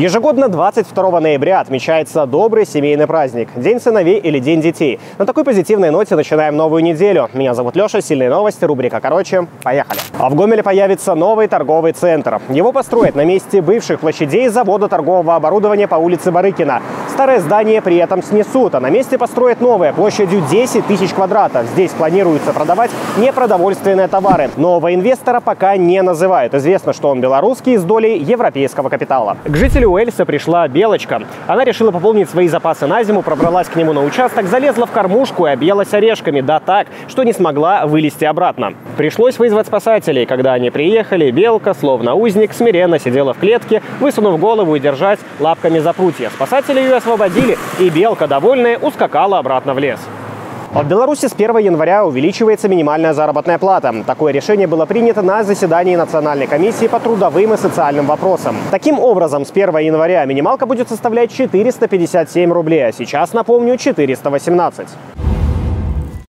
Ежегодно 22 ноября отмечается добрый семейный праздник – День сыновей или День детей. На такой позитивной ноте начинаем новую неделю. Меня зовут Леша, сильные новости, рубрика «Короче». Поехали. А в Гомеле появится новый торговый центр. Его построят на месте бывших площадей завода торгового оборудования по улице Барыкина. Старое здание при этом снесут, а на месте построят новое площадью 10 тысяч квадратов. Здесь планируется продавать непродовольственные товары. Нового инвестора пока не называют. Известно, что он белорусский с долей европейского капитала. К жителю Уэльса пришла Белочка. Она решила пополнить свои запасы на зиму, пробралась к нему на участок, залезла в кормушку и объелась орешками, да так, что не смогла вылезти обратно. Пришлось вызвать спасателей. Когда они приехали, Белка, словно узник, смиренно сидела в клетке, высунув голову и держась лапками за прутья. Спасатели ее и Белка, довольная, ускакала обратно в лес. В Беларуси с 1 января увеличивается минимальная заработная плата. Такое решение было принято на заседании Национальной комиссии по трудовым и социальным вопросам. Таким образом, с 1 января минималка будет составлять 457 рублей, а сейчас, напомню, 418.